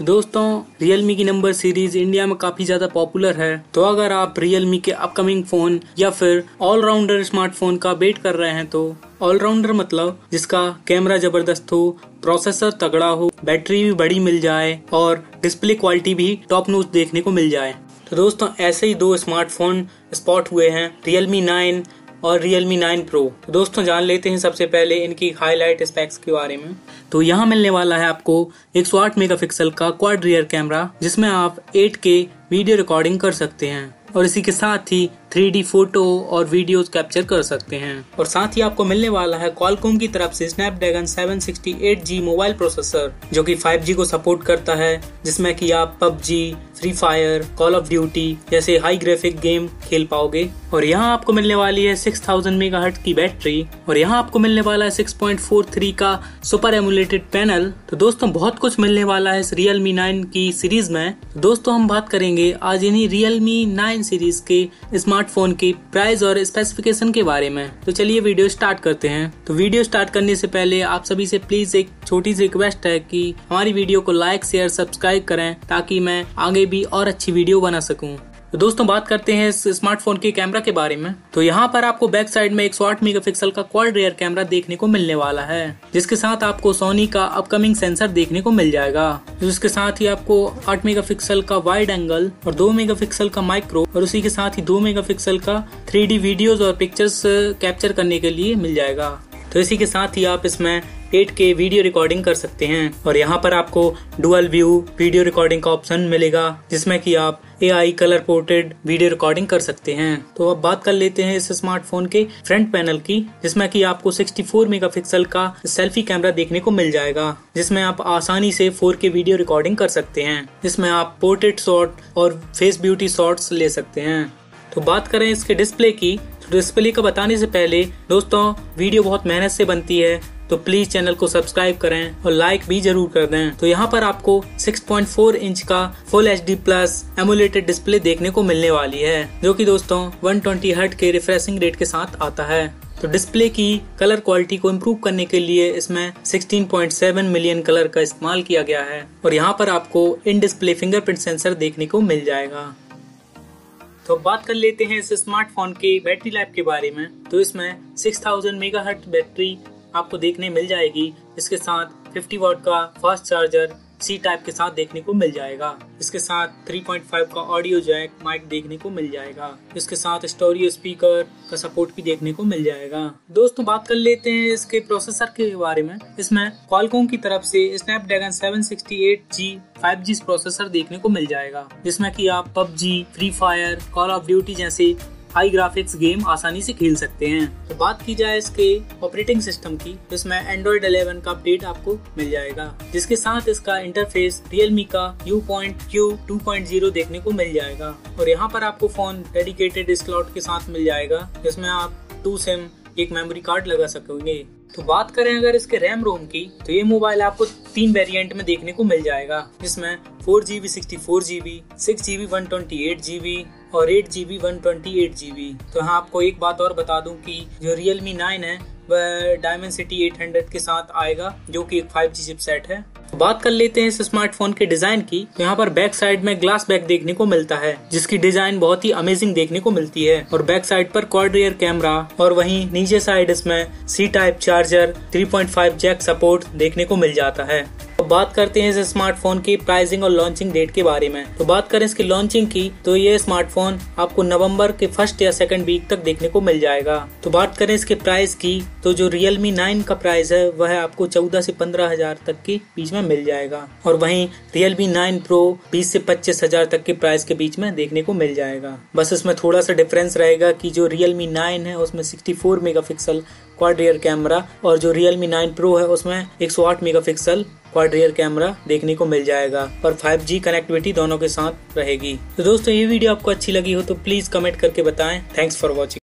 दोस्तों, Realme की number series India में काफ़ी ज़्यादा पॉपुलर है। तो अगर आप Realme के अपकमिंग फ़ोन या फिर ऑलराउंडर स्मार्टफ़ोन का वेट कर रहे हैं तो ऑलराउंडर मतलब जिसका कैमरा ज़बरदस्त हो प्रोसेसर तगड़ा हो बैटरी भी बड़ी मिल जाए और डिस्प्ले क्वालिटी भी टॉप नोच देखने को मिल जाए। तो दोस्तों, ऐसे ही दो स्मार्टफ़ोन स्पॉट हुए हैं, Realme 9 और Realme 9 Pro तो दोस्तों, जान लेते हैं सबसे पहले इनकी हाईलाइट स्पेक्स के बारे में। तो यहाँ मिलने वाला है आपको 108 मेगापिक्सल का क्वाड रियर कैमरा जिसमें आप 8K वीडियो रिकॉर्डिंग कर सकते हैं। और इसी के साथ ही 3D फ़ोटो और वीडियोस कैप्चर कर सकते हैं। और साथ ही आपको मिलने वाला है कॉलकॉम की तरफ़ से स्नैपड्रैगन 768G मोबाइल प्रोसेसर जो कि 5G को सपोर्ट करता है, जिसमें कि आप PUBG free fire call of duty जैसे हाई ग्राफिक गेम खेल पाओगे। और यहाँ आपको मिलने वाली है 6000 थाउज़ेंड मेगा की बैटरी और यहाँ आपको मिलने वाला है 6.43 का सुपर एमुलेटेड पैनल तो दोस्तों, बहुत कुछ मिलने वाला है इस Realme 9 की सीरीज़ में। तो दोस्तों, हम बात करेंगे आज इन्हीं Realme 9 सीरीज़ के स्मार्टफ़ोन के प्राइस और स्पेसिफिकेशन के बारे में। तो चलिए वीडियो स्टार्ट करते हैं। तो वीडियो स्टार्ट करने से पहले आप सभी से प्लीज़ एक छोटी सी रिक्वेस्ट है कि हमारी वीडियो को लाइक शेयर सब्सक्राइब करें ताकि मैं आगे भी और अच्छी वीडियो बना सकूँ। तो दोस्तों, बात करते हैं इस स्मार्टफ़ोन के कैमरा के बारे में। तो यहाँ पर आपको बैक साइड में 108 मेगापिक्सल का क्वाड रेयर कैमरा देखने को मिलने वाला है, जिसके साथ आपको सोनी का अपकमिंग सेंसर देखने को मिल जाएगा। जिसके साथ ही आपको 8 मेगापिक्सल का वाइड एंगल और 2 मेगापिक्सल का माइक्रो और उसी के साथ ही 2 मेगापिक्सल का थ्री वीडियोज़ और पिक्चर्स कैप्चर करने के लिए मिल जाएगा। तो इसी के साथ ही आप इसमें 8K वीडियो रिकॉर्डिंग कर सकते हैं। और यहाँ पर आपको डुअल व्यू वीडियो रिकॉर्डिंग का ऑप्शन मिलेगा, जिसमें कि आप A I colour portrait video recording कर सकते हैं। तो अब बात कर लेते हैं इस स्मार्टफ़ोन के फ्रंट पैनल की, जिसमें कि आपको 64 मेगापिक्सल का सेल्फी कैमरा देखने को मिल जाएगा, जिसमें आप आसानी से 4K वीडियो रिकॉर्डिंग कर सकते हैं। जिसमें आप पोर्ट्रेट शॉट और फेस ब्यूटी शॉट्स ले सकते हैं। तो बात करें इसके डिस्प्ले की तो डिस्प्ले का बताने से पहले, दोस्तों वीडियो बहुत मेहनत से बनती है। तो प्लीज़ चैनल को सब्सक्राइब करें और लाइक भी ज़रूर कर दें। तो यहाँ पर आपको 6.4 इंच का full H D plus emulated display देखने को मिलने वाली है, जो कि दोस्तों 120 हर्ट के रिफ्रेशिंग रेट के साथ आता है। तो डिस्प्ले की कलर क्वालिटी को इम्प्रूव करने के लिए इसमें 16.7 मिलियन कलर का इस्तेमाल किया गया है और यहाँ पर आपको इन डिस्प्ले फिंगरप्रिंट सेंसर देखने को मिल जाएगा। तो बात कर लेते हैं इस स्मार्टफ़ोन के बैटरी लाइफ के बारे में। तो इसमें 6000 थाउज़ेंड बैटरी आपको देखने मिल जाएगी। इसके साथ 50 वॉट का फास्ट चार्जर सी टाइप के साथ देखने को मिल जाएगा। इसके साथ 3.5 का ऑडियो जैक माइक देखने को मिल जाएगा। इसके साथ स्टोरियो स्पीकर का सपोर्ट भी देखने को मिल जाएगा। दोस्तों, बात कर लेते हैं इसके प्रोसेसर के बारे में। इसमें कॉलकॉम की तरफ़ से स्नैपड्रैगन 768G 5G प्रोसेसर देखने को मिल जाएगा। जिसमें कि आप PUBG free fire call of duty जैसे हाई ग्राफिक्स गेम आसानी से खेल सकते हैं। तो बात की जाए इसके ऑपरेटिंग सिस्टम की तो इसमें एंड्रॉइड 11 का अपडेट आपको मिल जाएगा, जिसके साथ इसका इंटरफेस रियलमी का यू पॉइंट क्यू टू देखने को मिल जाएगा। और यहाँ पर आपको फ़ोन डेडिकेटेड स्लॉट के साथ मिल जाएगा, जिसमें आप टू सिम एक मेमोरी कार्ड लगा सकोगे। तो बात करें अगर इसके रैम रोम की तो ये मोबाइल आपको तीन वेरिएंट में देखने को मिल जाएगा, जिसमें four GB sixty four GB six GB one twenty eight GB और eight GB one twenty eight GB तो यहाँ आपको एक बात और बता दूँ कि जो Realme 9 है, वह डायमंड सिटी 800 के साथ आएगा, जो कि एक 5G चिपसेट है। बात कर लेते हैं इस स्मार्टफ़ोन के डिज़ाइन की। तो यहाँ पर बैक साइड में ग्लास बैक देखने को मिलता है, जिसकी डिज़ाइन बहुत ही अमेजिंग देखने को मिलती है। और बैक साइड पर क्वाड रियर कैमरा और वहीं नीचे साइड इसमें C type charger 3.5 jack support देखने को मिल जाता है। तो बात करते हैं इस स्मार्टफ़ोन की प्राइसिंग और लॉन्चिंग डेट के बारे में। तो बात करें इसकी लॉन्चिंग की तो ये स्मार्टफ़ोन आपको नवंबर के फ़र्स्ट या सेकंड वीक तक देखने को मिल जाएगा। तो बात करें इसके प्राइस की तो जो Realme 9 का प्राइस है, वह आपको चौदह से पंद्रह हज़ार तक के बीच में मिल जाएगा। और वहीं रियलमी नाइन प्रो बीस से पच्चीस हज़ार तक के प्राइस के बीच में देखने को मिल जाएगा। बस इसमें थोड़ा सा डिफरेंस रहेगा की जो रियलमी नाइन है, उसमें sixty four mega quad rear camera और जो Realme 9 Pro है, उसमें 108 मेगापिक्सल क्वाड रियर कैमरा देखने को मिल जाएगा और 5G कनेक्टिविटी दोनों के साथ रहेगी। तो दोस्तों, ये वीडियो आपको अच्छी लगी हो तो प्लीज़ कमेंट करके बताएँ। Thanks for watching